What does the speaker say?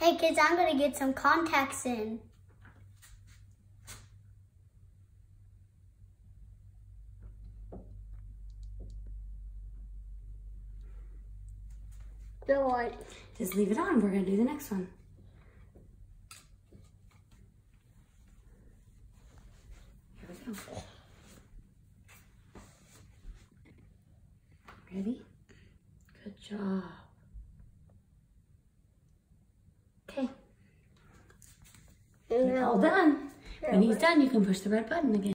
Hey kids, I'm gonna get some contacts in. The light. Just leave it on. We're to do the next one. Here we go. Ready? Good job. You're all done. When he's done, you can push the red button again.